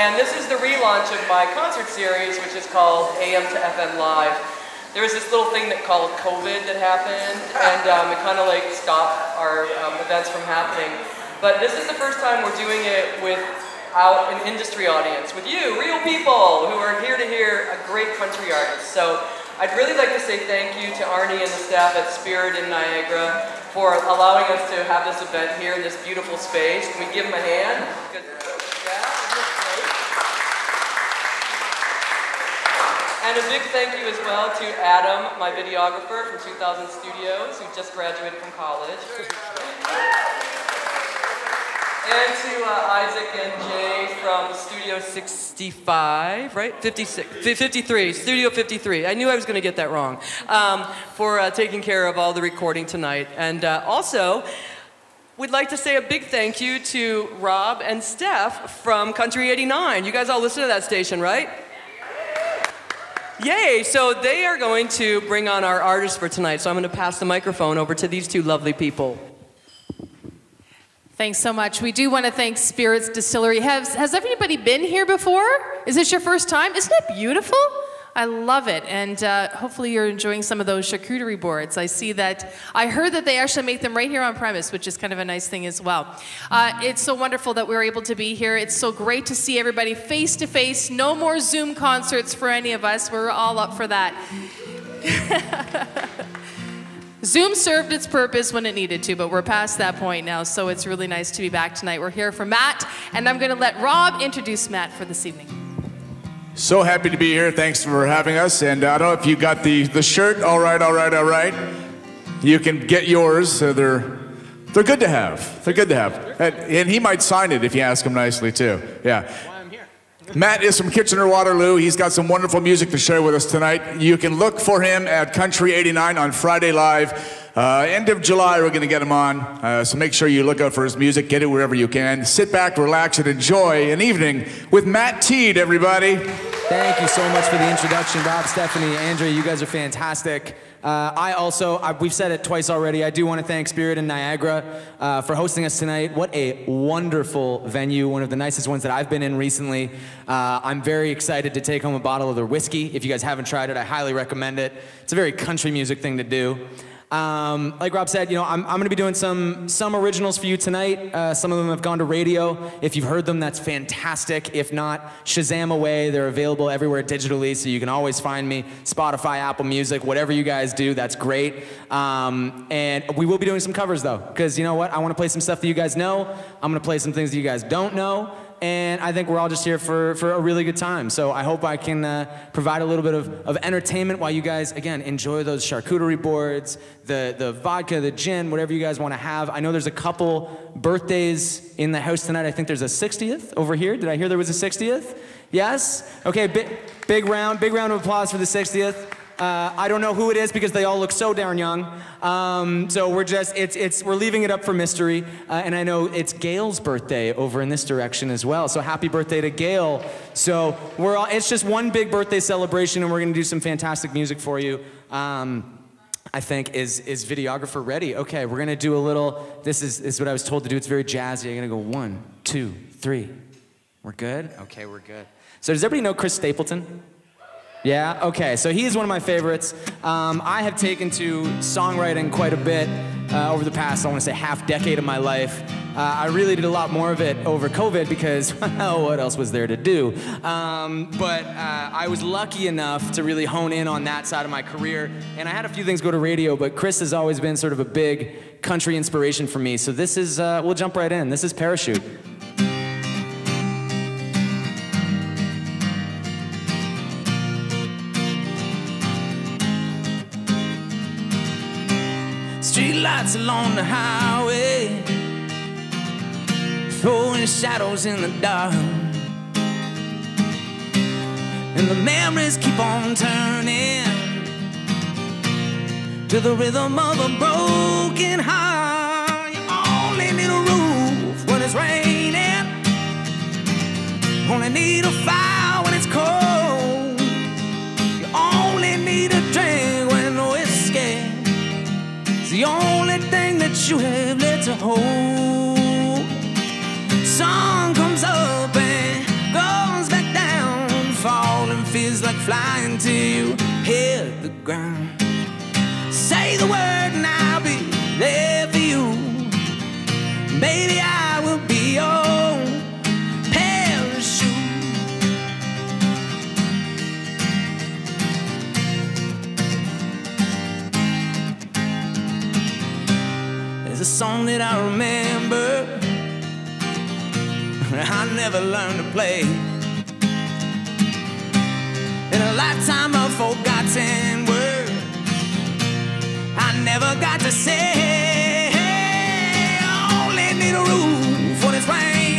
And this is the relaunch of my concert series, which is called AM to FM Live. There was this little thing that called COVID that happened, and um, it kind of like stopped our um, events from happening. But this is the first time we're doing it without an industry audience, with you, real people, who are here to hear a great country artist. So I'd really like to say thank you to Arnie and the staff at Spirit in Niagara for allowing us to have this event here in this beautiful space. Can we give them a hand? Good. And a big thank you as well to Adam, my videographer from 2000 Studios, who just graduated from college. And to uh, Isaac and Jay from Studio 65, right? 56, 53, Studio 53. I knew I was going to get that wrong. Um, for uh, taking care of all the recording tonight. And uh, also, we'd like to say a big thank you to Rob and Stef from Country 89. You guys all listen to that station, right? Yay! So they are going to bring on our artist for tonight. So I'm going to pass the microphone over to these two lovely people. Thanks so much. We do want to thank Spirits Distillery. Has, has everybody been here before? Is this your first time? Isn't it beautiful? I love it. And uh, hopefully you're enjoying some of those charcuterie boards. I see that, I heard that they actually make them right here on premise, which is kind of a nice thing as well. Uh, it's so wonderful that we're able to be here. It's so great to see everybody face to face. No more Zoom concerts for any of us. We're all up for that. Zoom served its purpose when it needed to, but we're past that point now, so it's really nice to be back tonight. We're here for Matt, and I'm going to let Rob introduce Matt for this evening. So happy to be here. Thanks for having us. And I don't know if you got the, the shirt. All right, all right, all right. You can get yours. So they're, they're good to have. They're good to have. And, and he might sign it if you ask him nicely, too. Yeah. Matt is from Kitchener Waterloo. He's got some wonderful music to share with us tonight. You can look for him at Country 89 on Friday Live. Uh, end of July, we're going to get him on. Uh, so make sure you look out for his music. Get it wherever you can. Sit back, relax, and enjoy an evening with Matt Teed, everybody. Thank you so much for the introduction, Rob, Stephanie, Andrea. You guys are fantastic. Uh, I also, I, we've said it twice already, I do want to thank Spirit in Niagara uh, for hosting us tonight. What a wonderful venue, one of the nicest ones that I've been in recently. Uh, I'm very excited to take home a bottle of their whiskey. If you guys haven't tried it, I highly recommend it. It's a very country music thing to do. Um, like Rob said, you know, I'm, I'm going to be doing some some originals for you tonight. Uh, some of them have gone to radio. If you've heard them, that's fantastic. If not, Shazam away. They're available everywhere digitally, so you can always find me. Spotify, Apple Music, whatever you guys do, that's great. Um, and we will be doing some covers though, because you know what? I want to play some stuff that you guys know. I'm going to play some things that you guys don't know and I think we're all just here for, for a really good time. So I hope I can uh, provide a little bit of, of entertainment while you guys, again, enjoy those charcuterie boards, the, the vodka, the gin, whatever you guys want to have. I know there's a couple birthdays in the house tonight. I think there's a 60th over here. Did I hear there was a 60th? Yes? Okay, big, big round, big round of applause for the 60th. Uh, I don't know who it is because they all look so darn young. Um, so we're just, it's, it's, we're leaving it up for mystery. Uh, and I know it's Gail's birthday over in this direction as well. So happy birthday to Gail. So we're all, it's just one big birthday celebration and we're going to do some fantastic music for you. Um, I think is is videographer ready? Okay, we're gonna do a little. This is, is what I was told to do. It's very jazzy. I'm gonna go one, two, three. We're good. Okay, we're good. So does everybody know Chris Stapleton? Yeah? Okay, so he is one of my favorites. Um, I have taken to songwriting quite a bit uh, over the past, I want to say, half decade of my life. Uh, I really did a lot more of it over COVID because, well, what else was there to do? Um, but uh, I was lucky enough to really hone in on that side of my career. And I had a few things go to radio, but Chris has always been sort of a big country inspiration for me. So this is, uh, we'll jump right in. This is Parachute. Streetlights along the highway, throwing shadows in the dark. And the memories keep on turning to the rhythm of a broken heart. You only need a roof when it's raining, only need a fire when it's cold. You only need a drink when whiskey the only you have little hope. Sun comes up and goes back down. Falling feels like flying till you hit the ground. Song that I remember. I never learned to play. In a lifetime of forgotten words, I never got to say. Only need a roof when it's raining.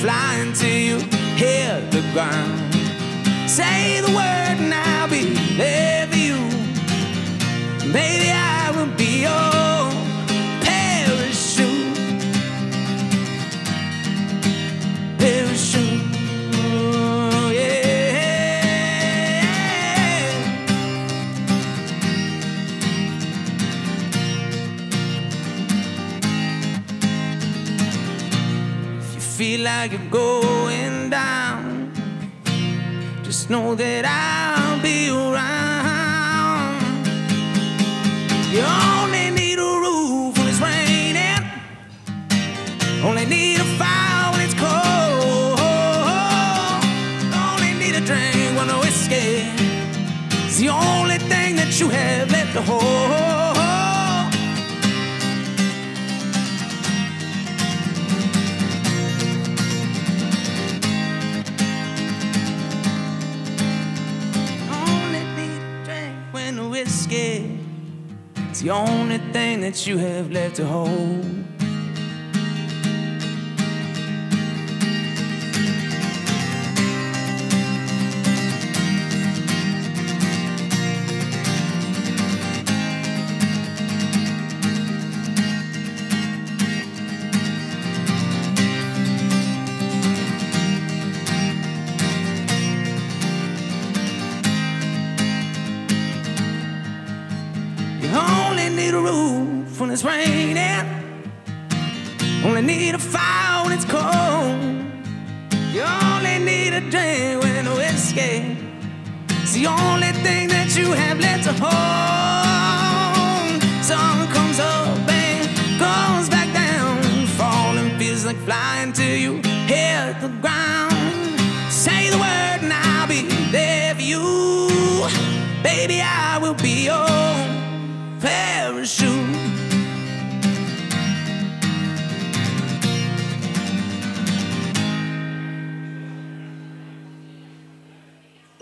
Flying till you hit the ground. Say the word and I'll be there like you're going down, just know that I'll be around. You only need a roof when it's raining. Only need a fire when it's cold. Only need a drink when the whiskey is the only thing that you have left to hold. Is the only thing that you have left to hold. It's raining. Only need a fire when it's cold. You only need a drink when the whiskey is the only thing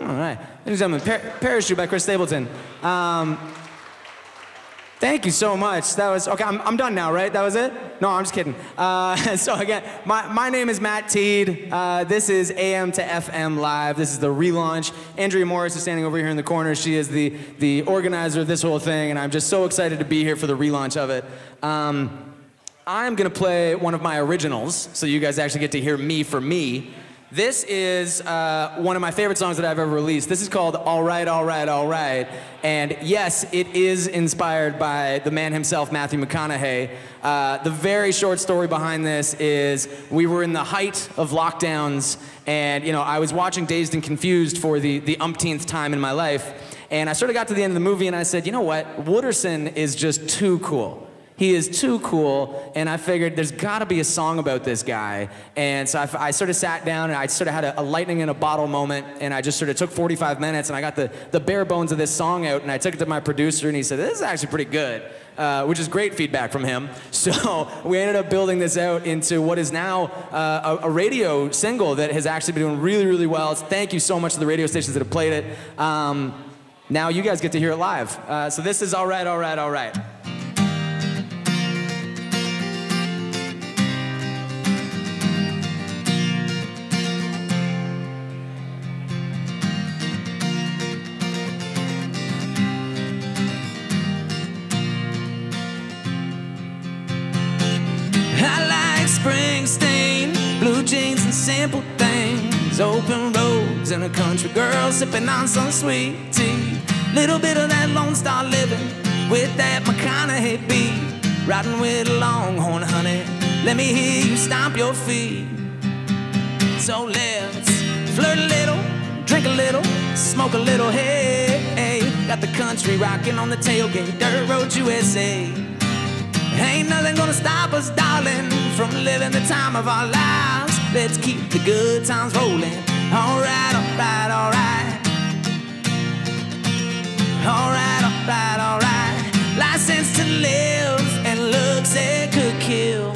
All right, ladies and gentlemen, par- Parachute by Chris Stapleton. Um, thank you so much. That was okay. I'm, I'm done now, right? That was it? No, I'm just kidding. Uh, so again, my, my name is Matt Teed. Uh, this is AM to FM live. This is the relaunch. Andrea Morris is standing over here in the corner. She is the the organizer of this whole thing, and I'm just so excited to be here for the relaunch of it. Um, I'm gonna play one of my originals, so you guys actually get to hear me for me. This is uh, one of my favorite songs that I've ever released. This is called All Right, All Right, All Right. And yes, it is inspired by the man himself, Matthew McConaughey. Uh, the very short story behind this is we were in the height of lockdowns, and you know, I was watching Dazed and Confused for the, the umpteenth time in my life. And I sort of got to the end of the movie and I said, you know what? Wooderson is just too cool. He is too cool, and I figured there's got to be a song about this guy. And so I, I sort of sat down and I sort of had a, a lightning in a bottle moment, and I just sort of took 45 minutes and I got the, the bare bones of this song out, and I took it to my producer, and he said, This is actually pretty good. Uh, which is great feedback from him. So we ended up building this out into what is now uh, a, a radio single that has actually been doing really, really well. It's, Thank you so much to the radio stations that have played it. Um, now you guys get to hear it live. Uh, so this is All Right, All Right, All Right. Simple things open roads, and a country girl sipping on some sweet tea. Little bit of that Lone Star living with that McConaughey beat. Riding with a longhorn, honey. Let me hear you stomp your feet. So let's flirt a little, drink a little, smoke a little, hey, hey. Got the country rocking on the tailgate, Dirt Road USA. Ain't nothing gonna stop us, darling, from living the time of our lives. Let's keep the good times rolling. Alright, alright, alright. Alright, alright, alright. License to live and looks that could kill.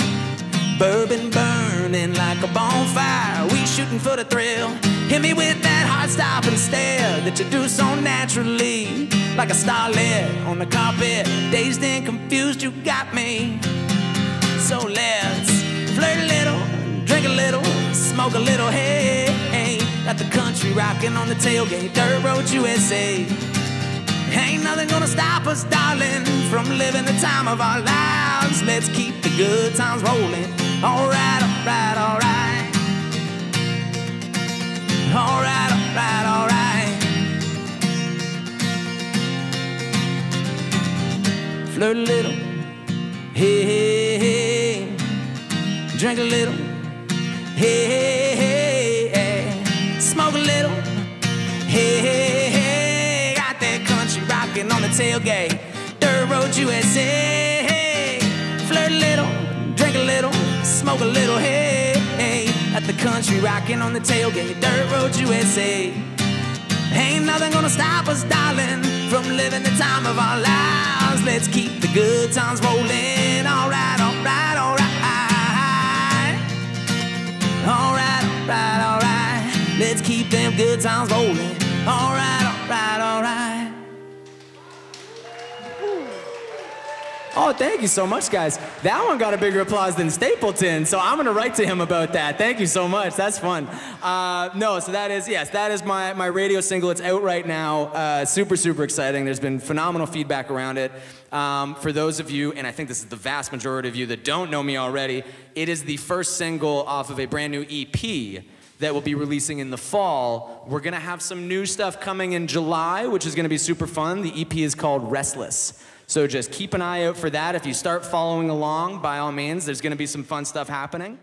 Bourbon burning like a bonfire. We shooting for the thrill. Hit me with that heart stopping stare that you do so naturally. Like a starlet on the carpet. Dazed and confused, you got me. Smoke a little, hey. Got the country rocking on the tailgate, Dirt Road USA. Ain't nothing gonna stop us, darling, from living the time of our lives. Let's keep the good times rolling. Alright, alright, alright. Alright, alright, alright. Flirt a little, hey, hey, hey. Drink a little, hey, hey, hey, hey. Smoke a little, hey. Got that country rocking on the tailgate. Dirt Road USA. Hey. Flirt a little, drink a little, smoke a little, hey, hey. Got the country rocking on the tailgate. Dirt Road USA. Ain't nothing gonna stop us, darling, from living the time of our lives. Let's keep the good times rolling. Alright, alright, alright. Keep them good times rolling. Alright, alright, alright. Oh, thank you so much, guys. That one got a bigger applause than Stapleton, so I'm gonna write to him about that. Thank you so much. That's fun. Uh, no, so that is yes, that is my my radio single. It's out right now. Uh, super super exciting. There's been phenomenal feedback around it. Um, for those of you, and I think this is the vast majority of you that don't know me already, it is the first single off of a brand new EP that we'll be releasing in the fall. We're gonna have some new stuff coming in July, which is gonna be super fun. The EP is called Restless. So just keep an eye out for that. If you start following along, by all means, there's gonna be some fun stuff happening.